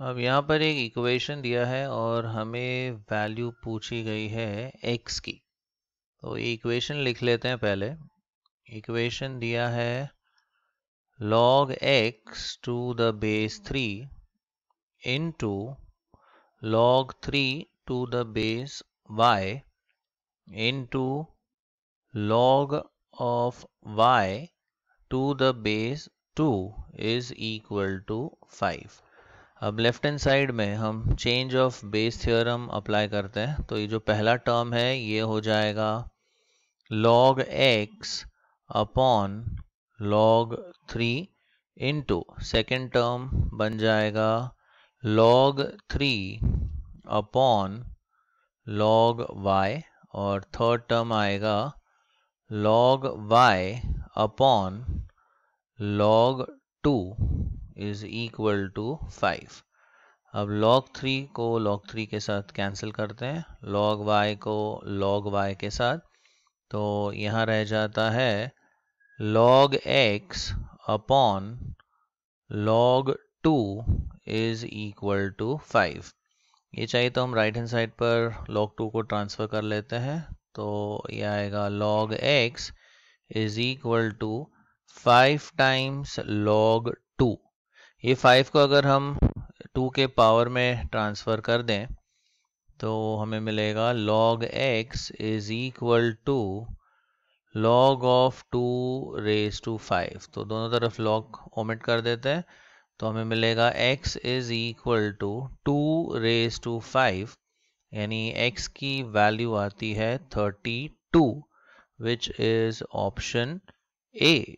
अब यहाँ पर एक इक्वेशन दिया है और हमें वैल्यू पूछी गई है एक्स की। तो इक्वेशन लिख लेते हैं पहले। इक्वेशन दिया है log x to the base three into log three to the base y into log of y to the base two is equal to five अब लेफ़्ट हैंड साइड में हम change of base theorem apply करते हैं। तो ये जो पहला term है, ये हो जाएगा log x upon log three into second term बन जाएगा log three upon log y और थर्ड टर्म आएगा log y upon log two is equal to five अब log थ्री को log थ्री के साथ कैंसिल करते हैं। log y को log y के साथ। तो यहाँ रह जाता है log x upon log two is equal to five ये चाहिए तो हम राइट हैंड साइड पर log टू को ट्रांसफ़र कर लेते हैं। तो ये आएगा log x is equal to five times log two ये फाइव को अगर हम टू के पावर में ट्रांसफ़र कर दें तो हमें मिलेगा log x is equal to log of two raise to five तो दोनों तरफ़ log ओमिट कर देते हैं तो हमें मिलेगा x is equal to two raise to five यानी x की वैल्यू आती है thirty two which is option A